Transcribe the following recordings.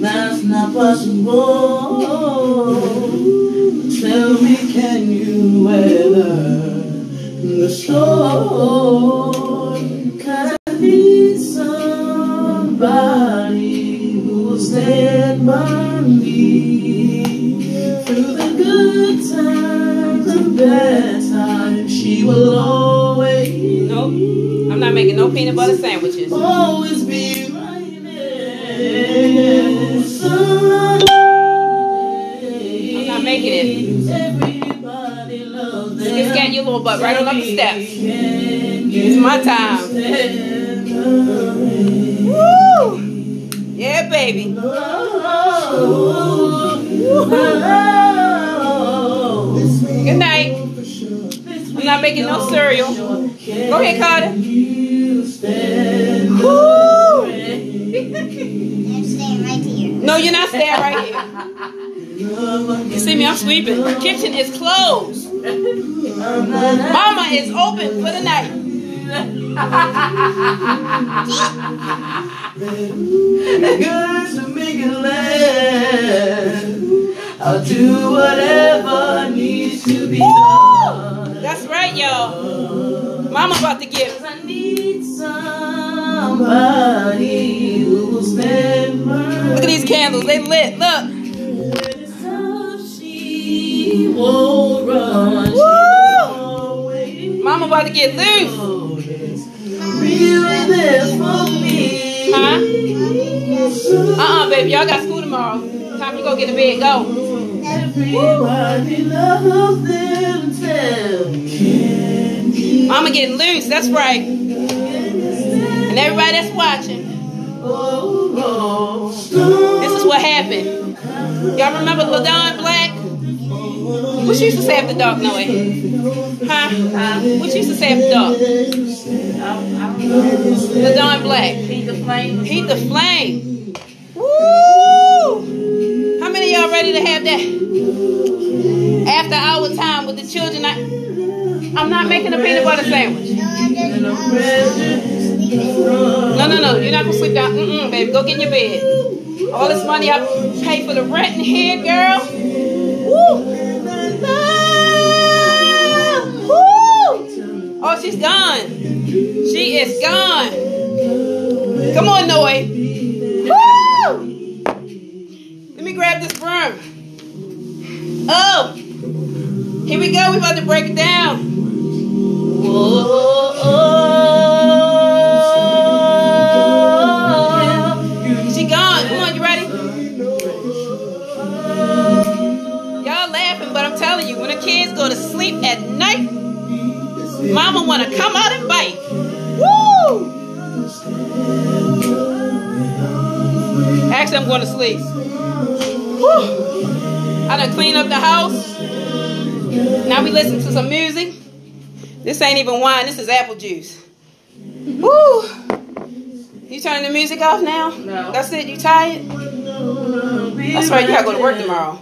That's not possible. Tell me, can you weather the storm? Cause I need somebody who'll stand by me through the good times and bad times. She will always, Nope. I'm not making no peanut butter sandwiches. always be loves them. Just got your little butt right on up the steps. It's my time. Woo! Yeah, baby. Good night. I'm not making no cereal. Go ahead, Carter. Woo! I'm staying right here. No, you're not staying right here. You see me? I'm sweeping. The kitchen is closed. Mama is open for the night. Good to make it last. I'll do whatever needs to be done. That's right, y'all. Mama about to give. I need somebody who will stand Look at these candles. They lit. Look. About to get loose. Huh? Uh-uh, baby. Y'all got school tomorrow. Time you go get to bed. Go. Mama getting loose. That's right. And everybody that's watching, this is what happened. Y'all remember LaDon Black? What she used to say after dark, Noe? Huh? What she used to say after dark? LaDon Black. Heat the flame. Heat the flame. Woo! How many of y'all ready to have that after hour time with the children? I, I'm not making a peanut butter sandwich. No, No. No. You're not gonna sleep down. Mm-mm, baby. Go get in your bed. All this money I pay for the rent in here, girl. She's gone. She is gone. Come on, Noe. Woo! Let me grab this broom. Oh! Here we go. We about to break it down. She gone. Come on, you ready? Y'all laughing, but I'm telling you, when the kids go to sleep at night, mama wanna come out and bite. Woo! Actually, I'm going to sleep. Woo! I done clean up the house. Now we listen to some music. This ain't even wine, this is apple juice. Woo! You turning the music off now? No. That's it, you tired? That's right, you gotta go to work tomorrow.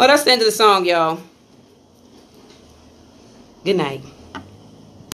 Well, that's the end of the song, y'all. Good night.